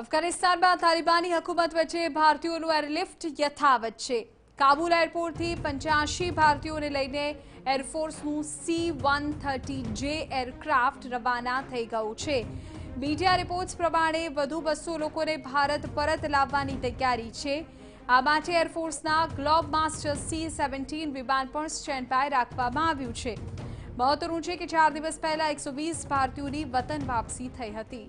अफगानिस्तान में तालिबानी हुकूमत वचे भारतीयों लो एयरलिफ्ट यथा वचे काबुल एयरपोर्ट थी 85 भारतीयों ने लेने एयरफोर्स નું C130J एयरक्राफ्ट रवाना થઈ ગયું છે મીડિયા રિપોર્ટ્સ પ્રમાણે વધુ 200 લોકોને ભારત પરત લાવવાની તૈયારી છે આ માટે એરફોર્સ ના ग्लोबमास्टर C17 વિમાન પણ સ્ટેન્ડ バイ રાખવામાં આવ્યું છે મહત્વનું છે કે 4 દિવસ પહેલા 120 भारतीयोंની વતન वापसी થઈ હતી